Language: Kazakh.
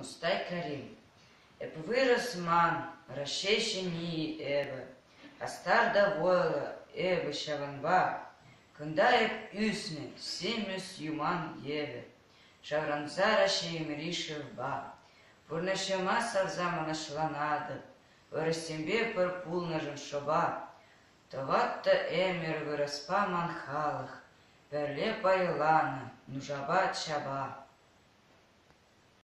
Мустай Карим. Эп вырос ман, расшещени эбі. Астарда войлы эбі шаванба. Кында эп үсні, семюс юман ебі. Шавранза рашейм маса Пурнашема нашла надо, Вырастембе пыр пулнажын шоба. Товатта эмер выраспа манхалых. Перле пайлана, нужаба чаба.